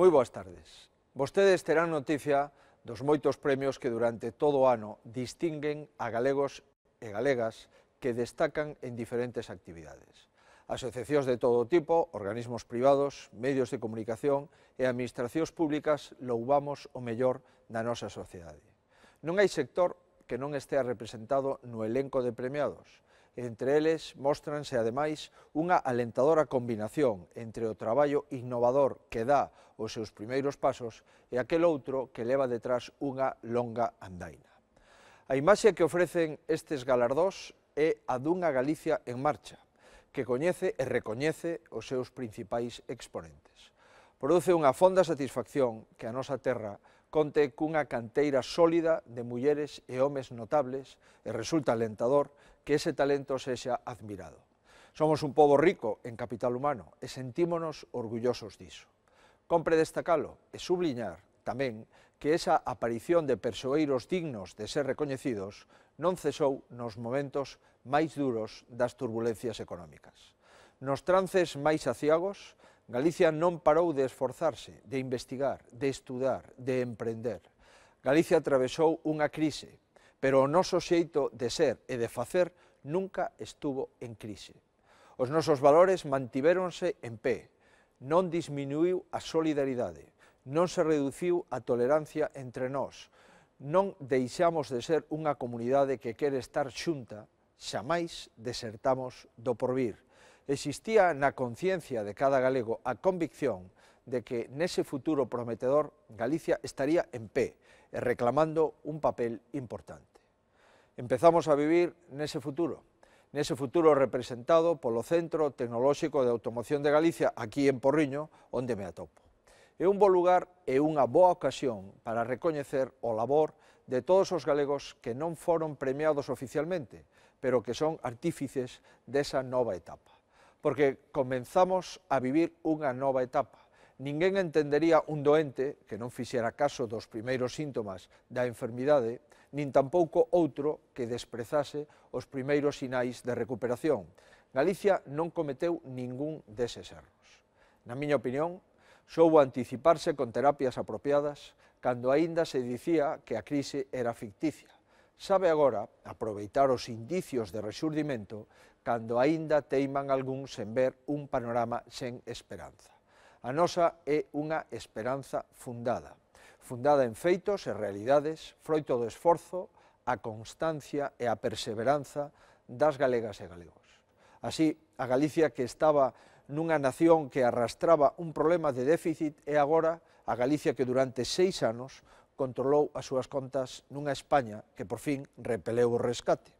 Moi boas tardes. Vostedes terán noticia dos moitos premios que durante todo o ano distinguen a galegos e galegas que destacan en diferentes actividades. Asociacións de todo tipo, organismos privados, medios de comunicación e administracións públicas louvamos o mellor da nosa sociedade. Non hai sector que non estea representado no elenco de premiados, Entre eles mostranse, ademais, unha alentadora combinación entre o traballo innovador que dá os seus primeiros pasos e aquel outro que leva detrás unha longa andaina. A imaxe que ofrecen estes galardós é a dunha Galicia en marcha, que coñece e recoñece os seus principais exponentes. Produce unha fonda satisfacción que a nosa terra conte cunha canteira sólida de mulleres e homes notables e resulta alentador que ese talento sexa admirado. Somos un pobo rico en capital humano e sentímonos orgullosos diso. Compre destacalo e subliñar tamén que esa aparición de persoeiros dignos de ser recoñecidos non cesou nos momentos máis duros das turbulencias económicas. Nos trances máis aciagos, Galicia non parou de esforzarse, de investigar, de estudar, de emprender. Galicia atravesou unha crise pero o noso xeito de ser e de facer nunca estuvo en crise. Os nosos valores mantiveronse en pé, non disminuiu a solidaridade, non se reduciu a tolerancia entre nós, non deixamos de ser unha comunidade que quere estar xunta, xamais desertamos do porvir. Existía na conciencia de cada galego a convicción de que nese futuro prometedor Galicia estaría en pé e reclamando un papel importante empezamos a vivir nese futuro, nese futuro representado polo Centro Tecnolóxico de Automoción de Galicia, aquí en Porriño, onde me atopo. É un bo lugar e unha boa ocasión para recoñecer o labor de todos os galegos que non foron premiados oficialmente, pero que son artífices desa nova etapa. Porque comenzamos a vivir unha nova etapa, ninguén entendería un doente que non fixera caso dos primeiros síntomas da enfermidade nin tampouco outro que desprezase os primeiros sinais de recuperación. Galicia non cometeu ningún deses erros. Na miña opinión, soubo anticiparse con terapias apropiadas cando aínda se dicía que a crise era ficticia. Sabe agora aproveitar os indicios de resurdimento cando aínda teiman algún sen ver un panorama sen esperanza. A nosa é unha esperanza fundada fundada en feitos e realidades, froito do esforzo, a constancia e a perseveranza das galegas e galegos. Así, a Galicia que estaba nunha nación que arrastraba un problema de déficit e agora a Galicia que durante seis anos controlou as súas contas nunha España que por fin repeleu o rescate.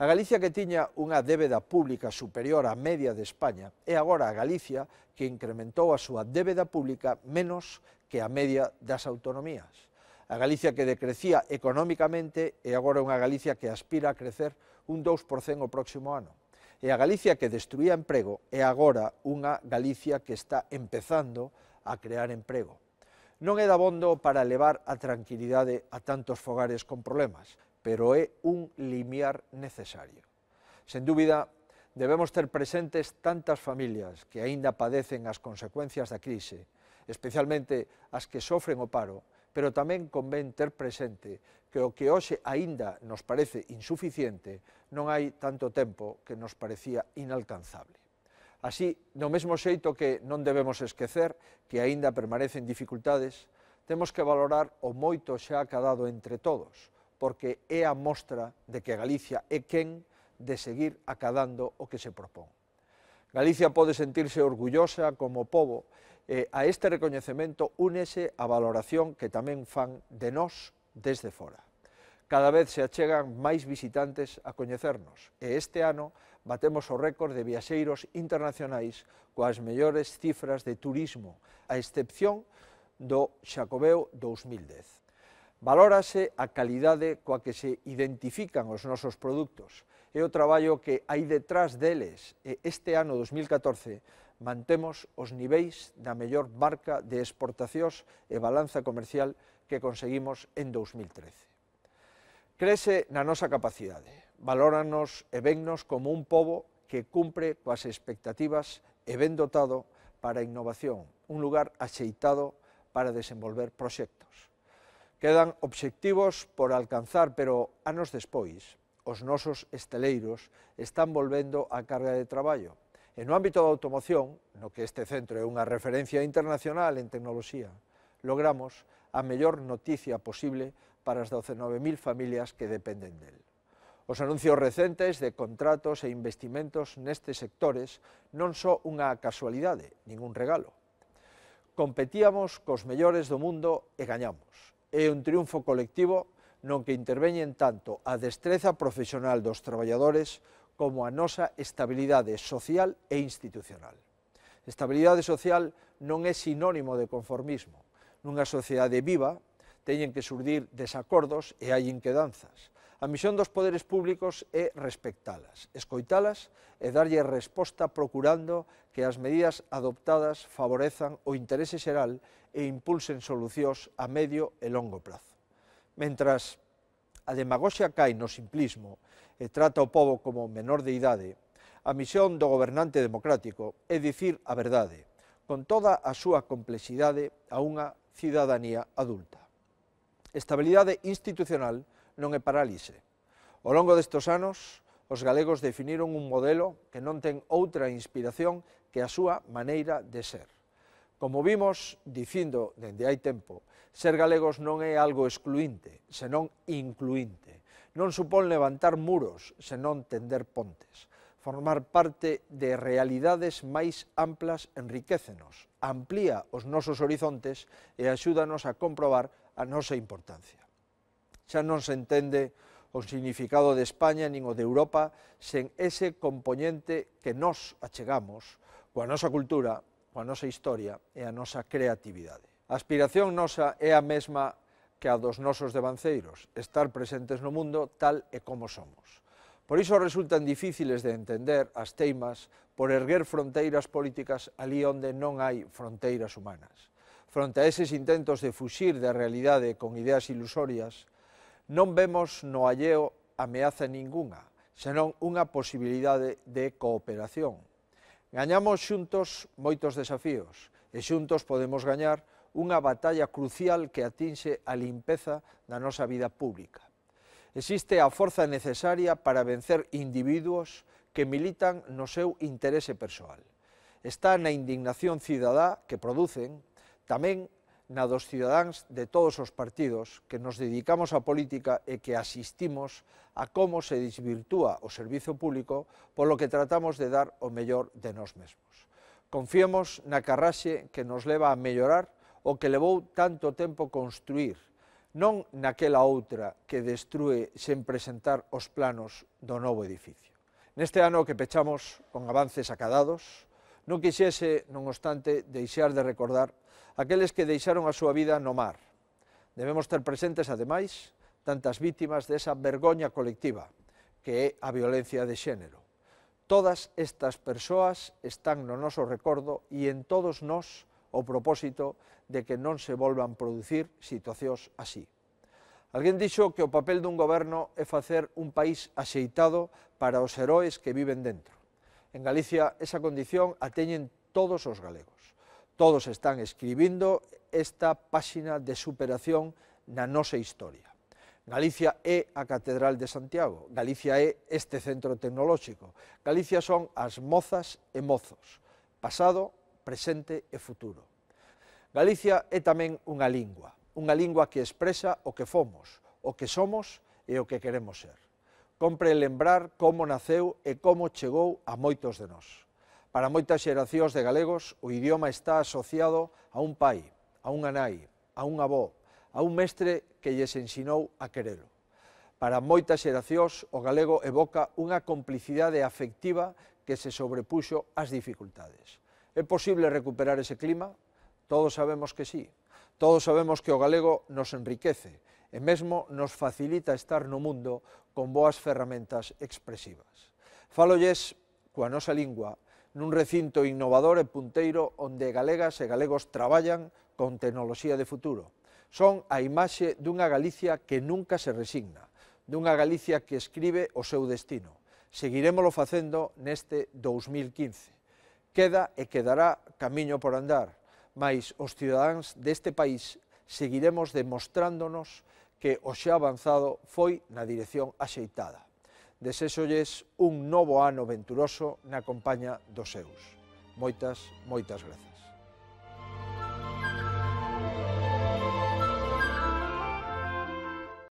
A Galicia que tiña unha débeda pública superior á media de España e agora a Galicia que incrementou a súa débeda pública menos que a media das autonomías. A Galicia que decrecía economicamente e agora unha Galicia que aspira a crecer un 2% o próximo ano. E a Galicia que destruía emprego é agora unha Galicia que está empezando a crear emprego. Non é dabondo para levar a tranquilidade a tantos fogares con problemas, pero é un limiar necesario. Sen dúbida, debemos ter presentes tantas familias que aínda padecen as consecuencias da crise especialmente as que sofren o paro, pero tamén convén ter presente que o que hoxe aínda nos parece insuficiente non hai tanto tempo que nos parecía inalcanzable. Así, no mesmo xeito que non debemos esquecer que aínda permanecen dificultades, temos que valorar o moito xa cadado entre todos, porque é a mostra de que Galicia é quen de seguir acadando o que se propón. Galicia pode sentirse orgullosa como povo eh, a este recoñecemento únese a valoración que tamén fan de nós desde fora. Cada vez se achegan máis visitantes a coñecernos e este ano batemos o récord de viaxeiros internacionais coas mellores cifras de turismo, a excepción do Xacobeo 2010. Valórase a calidade coa que se identifican os nosos produtos e o traballo que hai detrás deles. E este ano 2014 mantemos os niveis da mellor marca de exportacións e balanza comercial que conseguimos en 2013. Crece na nosa capacidade, valóranos e vennos como un pobo que cumpre coas expectativas e ben dotado para a innovación, un lugar axeitado para desenvolver proxectos. Quedan obxectivos por alcanzar, pero anos despois, os nosos esteleiros están volvendo á carga de traballo, E no ámbito da automoción, no que este centro é unha referencia internacional en tecnoloxía, logramos a mellor noticia posible para as 19.000 familias que dependen del. Os anuncios recentes de contratos e investimentos nestes sectores non só unha casualidade, ningún regalo. Competíamos cos mellores do mundo e gañamos. É un triunfo colectivo non que interveñen tanto a destreza profesional dos traballadores como a nosa estabilidade social e institucional. Estabilidade social non é sinónimo de conformismo. Nunha sociedade viva teñen que surdir desacordos e hai inquedanzas. A misión dos poderes públicos é respectalas, escoitalas e darlle resposta procurando que as medidas adoptadas favorezan o interese xeral e impulsen solucións a medio e longo prazo. Mentras a demagoxia cai no simplismo e trata o povo como menor de idade, a misión do gobernante democrático é dicir a verdade, con toda a súa complexidade a unha cidadanía adulta. Estabilidade institucional non é parálise. Ao longo destes anos, os galegos definiron un modelo que non ten outra inspiración que a súa maneira de ser. Como vimos dicindo dende hai tempo, ser galegos non é algo excluinte, senón incluinte. Non supón levantar muros, senón tender pontes. Formar parte de realidades máis amplas enriquecenos, amplía os nosos horizontes e axúdanos a comprobar a nosa importancia. Xa non se entende o significado de España nin o de Europa sen ese componente que nos achegamos coa nosa cultura coa nosa historia e a nosa creatividade. A aspiración nosa é a mesma que a dos nosos devanceiros, estar presentes no mundo tal e como somos. Por iso resultan difíciles de entender as teimas por erguer fronteiras políticas ali onde non hai fronteiras humanas. Fronte a eses intentos de fuxir da realidade con ideas ilusorias, non vemos no alleo ameaza ningunha, senón unha posibilidade de cooperación, Gañamos xuntos moitos desafíos e xuntos podemos gañar unha batalla crucial que atinxe a limpeza da nosa vida pública. Existe a forza necesaria para vencer individuos que militan no seu interese persoal. Está na indignación cidadá que producen, tamén na dos cidadáns de todos os partidos que nos dedicamos á política e que asistimos a como se desvirtúa o servizo público polo que tratamos de dar o mellor de nós mesmos. Confiemos na carraxe que nos leva a mellorar o que levou tanto tempo construir, non naquela outra que destrue sen presentar os planos do novo edificio. Neste ano que pechamos con avances acadados, non quixese, non obstante, deixar de recordar aqueles que deixaron a súa vida no mar. Debemos ter presentes, ademais, tantas vítimas desa vergoña colectiva, que é a violencia de xénero. Todas estas persoas están no noso recordo e en todos nós o propósito de que non se volvan producir situacións así. Alguén dixo que o papel dun goberno é facer un país axeitado para os heróis que viven dentro. En Galicia esa condición a teñen todos os galegos. Todos están escribindo esta páxina de superación na nosa historia. Galicia é a Catedral de Santiago, Galicia é este centro tecnolóxico, Galicia son as mozas e mozos, pasado, presente e futuro. Galicia é tamén unha lingua, unha lingua que expresa o que fomos, o que somos e o que queremos ser. Compre lembrar como naceu e como chegou a moitos de nós. Para moitas xeracións de galegos, o idioma está asociado a un pai, a unha nai, a un avó, a un mestre que lles ensinou a querelo. Para moitas xeracións, o galego evoca unha complicidade afectiva que se sobrepuxo ás dificultades. É posible recuperar ese clima? Todos sabemos que sí. Todos sabemos que o galego nos enriquece e mesmo nos facilita estar no mundo con boas ferramentas expresivas. Falolles coa nosa lingua, nun recinto innovador e punteiro onde galegas e galegos traballan con tecnoloxía de futuro. Son a imaxe dunha Galicia que nunca se resigna, dunha Galicia que escribe o seu destino. Seguiremoslo facendo neste 2015. Queda e quedará camiño por andar, mas os cidadáns deste país seguiremos demostrándonos que o xa avanzado foi na dirección axeitada. Desexolles un novo ano venturoso na compaña dos seus. Moitas, moitas grazas.